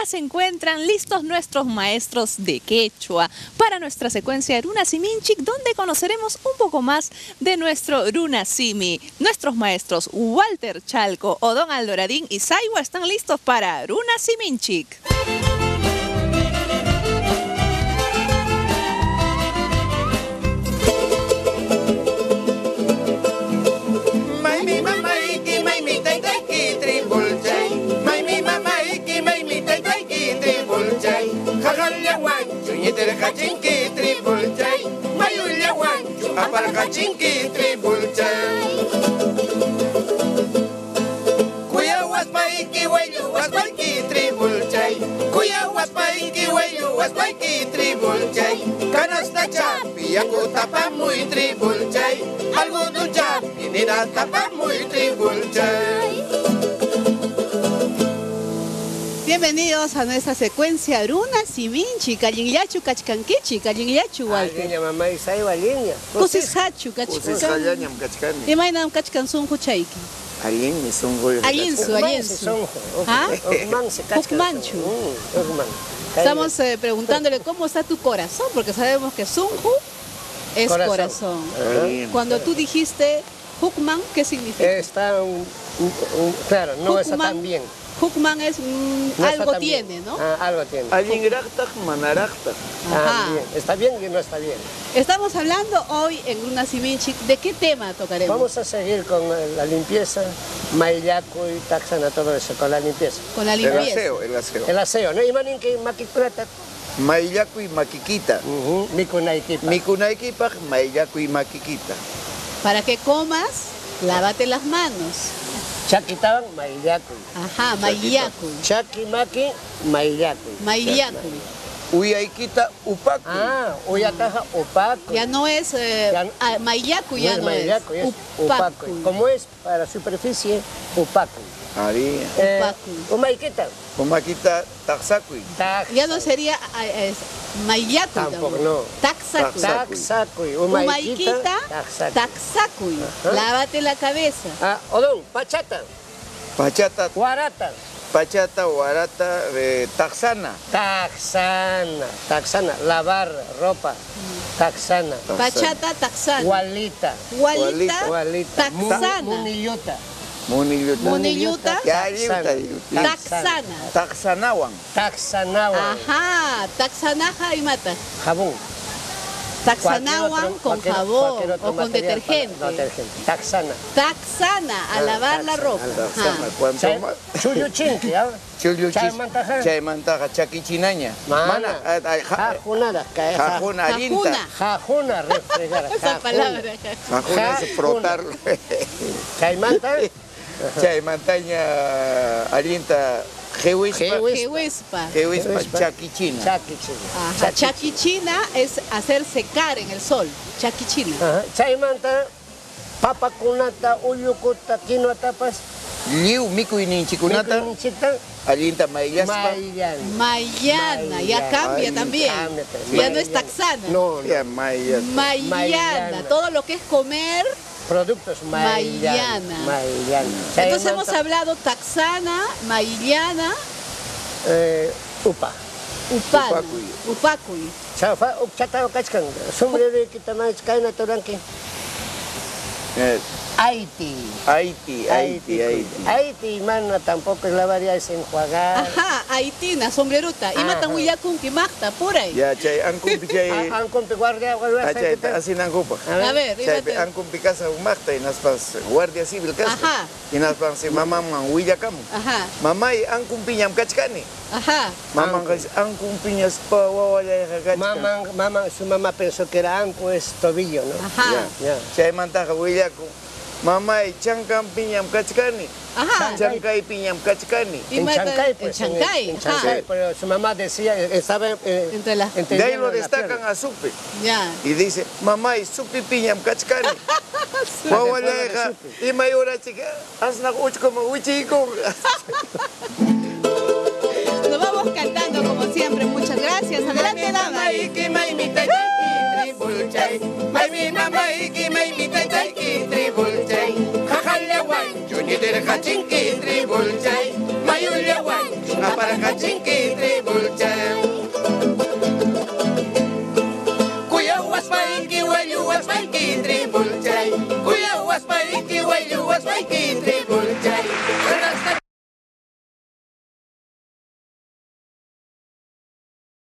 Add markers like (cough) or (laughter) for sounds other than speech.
ya se encuentran listos nuestros maestros de quechua para nuestra secuencia Runa Siminchik, donde conoceremos un poco más de nuestro Runa Simi. Nuestros maestros Walter Chalco, Odón Aldoradín y Saiwa están listos para Runa Siminchik. Yitir kachinki tribul chay Mayulla wanchu apal kachinki tribul chay Kuya waspaiki wayu waspaiki tribul chay Kuya waspaiki wayu waspaiki tribul chay Kanasta chapi aku tapa muy tribul chay Algunu chapi nina tapa muy tribul chay Bienvenidos a nuestra secuencia Runa Siminchi, Kallinyachu Kachkankichi, Kallinyachu Walter. Aliña mamá Isaiwa aliña. Kusis hachu Kusis kachkan. hallañam kachkani Imaynam kachkan sunqu chayki. Allinmi sunquyuq Allinsu, allinsu. ¿Ah? Hukman se casca. Hukmanchu. Mm, Hukman. Estamos eh, preguntándole cómo está tu corazón, porque sabemos que sunju es corazón. Corazón. Allinsu. Cuando tú dijiste Hukman, ¿qué significa? Está un, un- un- claro, no está Hukman- tan bien. Hukman es mm, No algo bien. tiene, ¿no? Ah, algo tiene. Manaraqtaq Ah, bien. Está bien y no está bien. Estamos hablando hoy en Luna Siminchi, ¿de qué tema tocaremos? Vamos a seguir con la limpieza, maillaco y taxana, todo eso, con la limpieza. Con la El limpieza. aseo, el aseo. El aseo, ¿no? Imanin que makikunata. Maillaku y maquiquita. Ujú, Mikunaikipa. Mikunaykipaq maillaku y maquiquita. Para que comas, lávate las manos. Chakitaban maillaco. Ajá, mayaku. Chaki maki maillaco. Mayaku. Uyaykita upaku. Ah, uyataja opaco. Ya no es eh, Ya no- ah, mayaku, ya no, es. es opaco. Como es para superficie, opaco. Ari. Opaco. Umaiquita, Umaquita taxacuy. taxa. Ya no sería ah, es, mayaku. Tampoco, tampoco. no. Taxacu. Taxa. Taxacuy. Umaiquita, Umaiquita, taxacuy. taxacuy. Ajá. Lávate la cabeza. Ah, odón, pachata, Pachata, guarata, pachata, warata, eh, taxana. taxana, taxana, lavar ropa, taxana, Pachata, taxana. gualita, Gualita, gualita, taxana. munilluta, Munilluta. Munilluta, ayuta. taxana. Taxanawan. taxanawa, Ajá, taxanaja y mata. jabón. Otro- con cualquier- jabón cualquier o con material para- detergente. detergente. Taxana. Taxana, a Ah, lavar la ropa. Chuyuchinki, ¿ah? Chulyu Chay chis- mantaja. Chay mantaja, chaquichinaña. Mana, ah, ah, ja- jajunara, cae, ja- Jajuna, alinta. Jajuna. jajuna, refregar, (laughs) Esa jajuna. palabra. Jajuna es Jajuna. frotarlo. Caimanta, (laughs) Chay montaña alienta jehuispa. Jehuispa. Chaquichina. chaquichina. Chaquichina es hacer secar en el sol. Chaquichina. Ajá. Chaymanta, papakunata, uyukuta, quinoatapas, Liu miku ininchikunata mikunchita, alienta maillaspa. mayana. Mayana, ya cambia también. cambia también. Ya no es taxana. No. Ya. Mayana. Mayana. Todo lo que es comer. Productos. Mayana. Entonces hemos hablado taxana, mayana, eh, upa. upana, Upacuy. upacuy. Chafa, ukchata. Sombrero kaina. Haití. Haití, Haití, Haití. Haití, mano, tampoco es lavar ya es enjuagar. Ajá, Haitina, sombreruta. Y matan Ajá. huyakunki, magta, por ahí. Ya chay ancumpi (laughs) chay. Ah, Ancompe guardia, guardia. Ah, chay así nangupa. A ver, Chay dígate. ancumpi casa umacta y naspas guardia civil casa. Ajá. Y naspas si mamá man huillacamu. Ajá, Mamá y ancumpi ñam kachkani. ajá. Mamá ancumpi ñas pa wawaya kachkani. Mamá, mamá, su mamá pensó que era anco, es tobillo, ¿no? Ajá. Ya. Chay mantaja huillaku. Mamá y chancam piñam kachkani. Ajá. Chancay piñam kachkani. Y En Chancay, en pues. Chancay, En, en ajá. Chancay, pero su mamá decía, eh, estaba... eh, Entre las- De ahí lo destacan a supe. Ya. Y dice, mamá y supi piñam Wawaleja, supi. y mayora chica, hazna uch como uchico. Nos vamos cantando como siempre. Muchas gracias. Adelante, dama. Gider kachinki tribul chay Mayulia wan Apar kachinki tribul chay Kuya was paiki wayu was paiki tribul chay Kuya was paiki wayu was paiki tribul